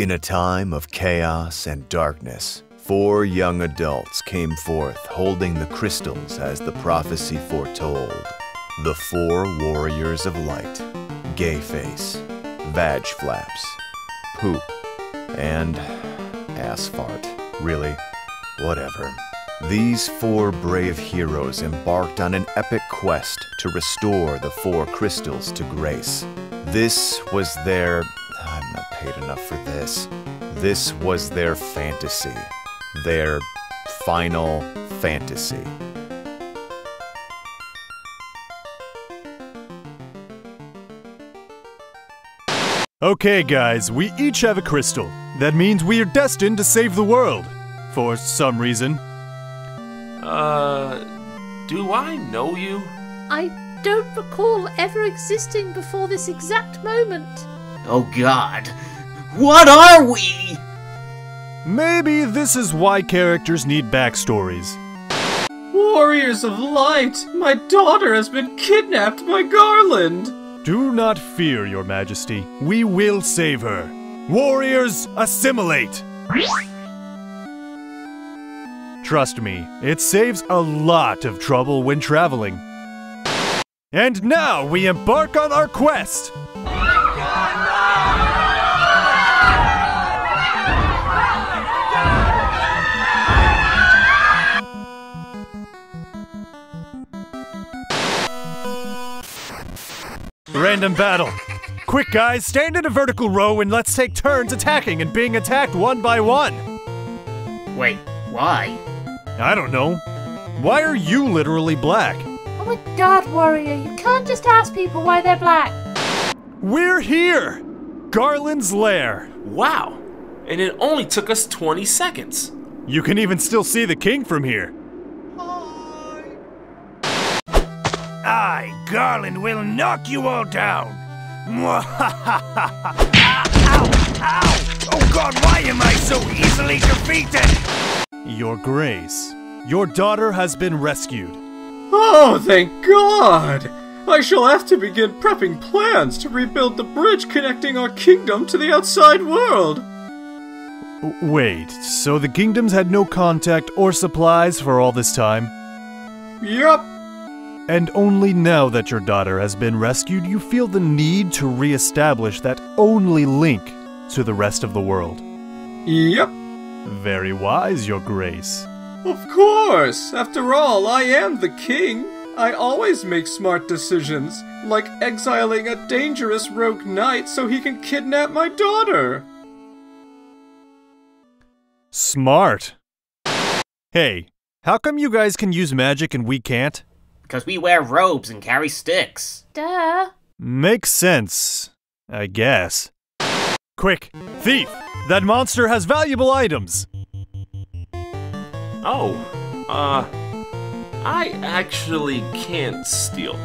In a time of chaos and darkness, four young adults came forth holding the crystals as the prophecy foretold. The four warriors of light Gay Face, Vag Flaps, Poop, and Ass Fart. Really? Whatever. These four brave heroes embarked on an epic quest to restore the four crystals to grace. This was their. I'm paid enough for this. This was their fantasy. Their final fantasy. Okay, guys, we each have a crystal. That means we are destined to save the world. For some reason. Uh, do I know you? I don't recall ever existing before this exact moment. Oh god. What are we? Maybe this is why characters need backstories. Warriors of Light! My daughter has been kidnapped by Garland! Do not fear, Your Majesty. We will save her. Warriors, assimilate! Trust me, it saves a lot of trouble when traveling. And now we embark on our quest! Random battle. Quick, guys, stand in a vertical row and let's take turns attacking and being attacked one by one. Wait, why? I don't know. Why are you literally black? Oh my god, Warrior, you can't just ask people why they're black. We're here! Garland's lair. Wow. And it only took us 20 seconds. You can even still see the king from here. I, Garland, will knock you all down. ow, ow! Oh God, why am I so easily defeated? Your Grace, your daughter has been rescued. Oh, thank God! I shall have to begin prepping plans to rebuild the bridge connecting our kingdom to the outside world. Wait, so the kingdoms had no contact or supplies for all this time? Yup. And only now that your daughter has been rescued, you feel the need to re-establish that only link to the rest of the world. Yep. Very wise, Your Grace. Of course! After all, I am the king. I always make smart decisions, like exiling a dangerous rogue knight so he can kidnap my daughter. Smart. Hey, how come you guys can use magic and we can't? Because we wear robes and carry sticks. Duh. Makes sense, I guess. Quick, thief! That monster has valuable items! Oh, uh, I actually can't steal.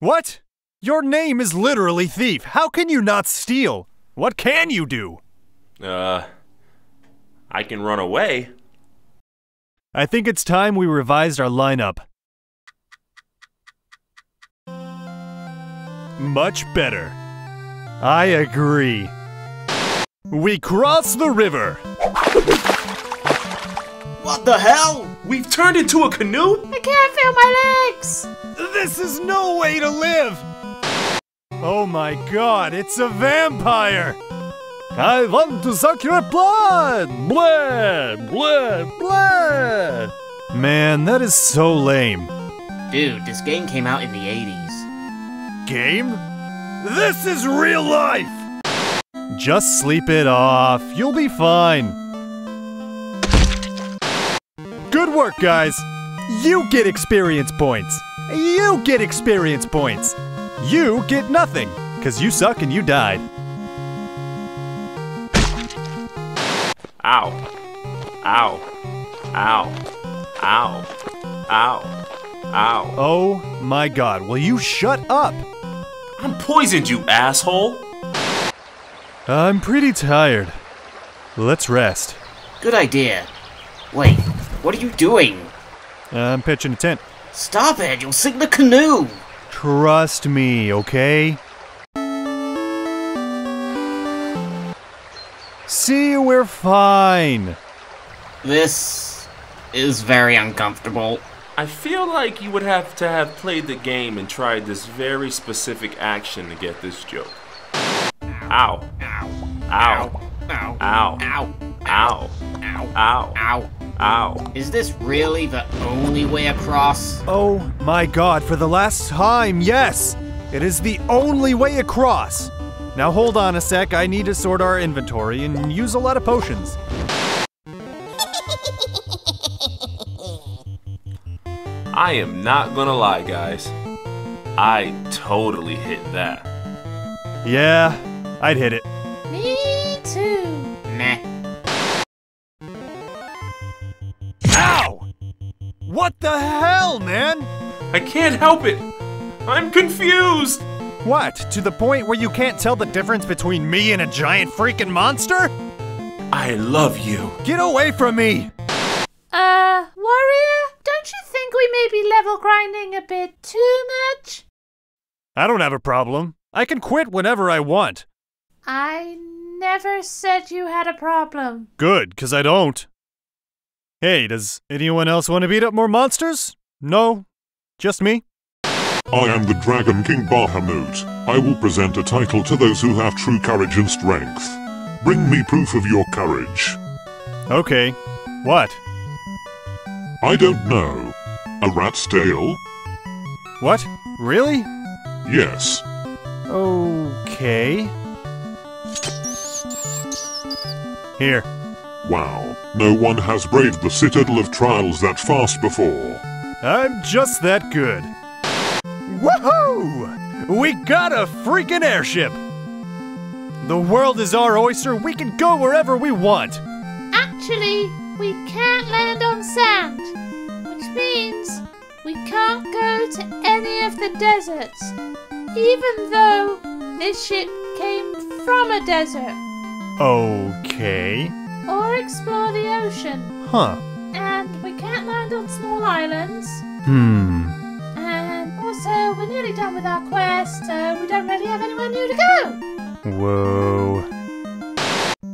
What? Your name is literally Thief. How can you not steal? What can you do? Uh, I can run away. I think it's time we revised our lineup. Much better. I agree. We cross the river. What the hell? We've turned into a canoe? I can't feel my legs. This is no way to live! Oh my god, it's a vampire! I want to suck your blood! Blood, blood, blood! Man, that is so lame. Dude, this game came out in the 80s. Game? This is real life! Just sleep it off. You'll be fine. Good work, guys. You get experience points. You get experience points. You get nothing, because you suck and you died. Ow. Ow. Ow. Ow. Ow. Ow. Oh my god, will you shut up? I'm poisoned, you asshole! I'm pretty tired. Let's rest. Good idea. Wait, what are you doing? I'm pitching a tent. Stop it, you'll sink the canoe! Trust me, okay? See, we're fine. This is very uncomfortable. I feel like you would have to have played the game and tried this very specific action to get this joke. Ow. Ow. Ow. Ow. Ow. Ow. Ow. Ow. Ow. Ow. Ow. Is this really the only way across? Oh my god, for the last time, yes! It is the only way across! Now hold on a sec, I need to sort our inventory and use a lot of potions. I am not gonna lie, guys. I totally hit that. Yeah, I'd hit it. Me too. Meh. Ow! What the hell, man? I can't help it. I'm confused. What, to the point where you can't tell the difference between me and a giant freaking monster? I love you. Get away from me! Uh, warrior, don't you think we may be level grinding a bit too much? I don't have a problem. I can quit whenever I want. I never said you had a problem. Good, 'cause I don't. Hey, does anyone else want to beat up more monsters? No? Just me? I am the Dragon King Bahamut. I will present a title to those who have true courage and strength. Bring me proof of your courage. Okay. What? I don't know. A rat's tail? What? Really? Yes. Okay. Here. Wow. No one has braved the citadel of trials that fast before. I'm just that good. Woohoo! We got a freaking airship! The world is our oyster, we can go wherever we want! Actually, we can't land on sand, which means we can't go to any of the deserts, even though this ship came from a desert, Okay. or explore the ocean. Huh. And we can't land on small islands. Hmm. And also, we're nearly done with our quest, so we don't really have anywhere new to go. Whoa.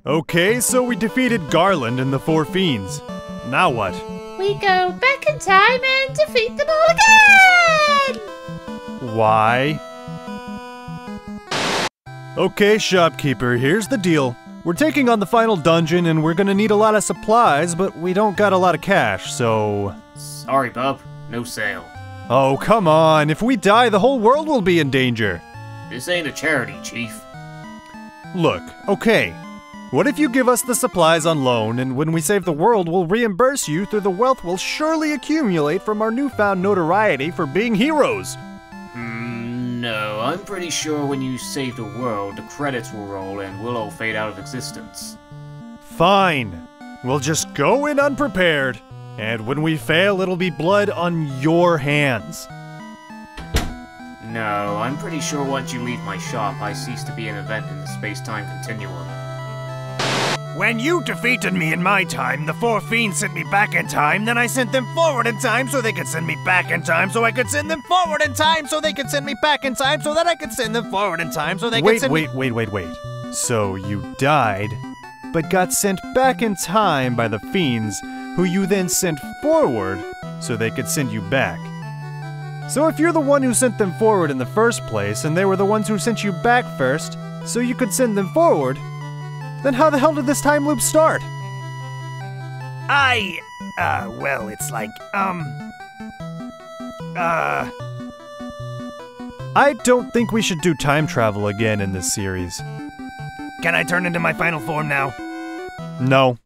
Okay, so we defeated Garland and the Four Fiends. Now what? We go back in time and defeat them all again! Why? Okay, shopkeeper, here's the deal. We're taking on the final dungeon and we're gonna need a lot of supplies, but we don't got a lot of cash, so. Sorry, bub. No sale. Oh, come on. If we die, the whole world will be in danger. This ain't a charity, Chief. Look, okay. What if you give us the supplies on loan, and when we save the world, we'll reimburse you through the wealth we'll surely accumulate from our newfound notoriety for being heroes? Hmm, no. I'm pretty sure when you save the world, the credits will roll and we'll all fade out of existence. Fine. We'll just go in unprepared, and when we fail, it'll be blood on your hands. No, I'm pretty sure once you leave my shop, I cease to be an event in the space-time continuum. When you defeated me in my time, the four fiends sent me back in time, then I sent them forward in time so they could send me back in time so I could send them forward in time so they could send me back in time so that I could send them forward in time so they could Wait, send wait, wait, wait, wait. So you died, but got sent back in time by the fiends, who you then sent forward so they could send you back. So if you're the one who sent them forward in the first place, and they were the ones who sent you back first, so you could send them forward, then how the hell did this time loop start? I. Uh, well, it's like, um. Uh. I don't think we should do time travel again in this series. Can I turn into my final form now? No.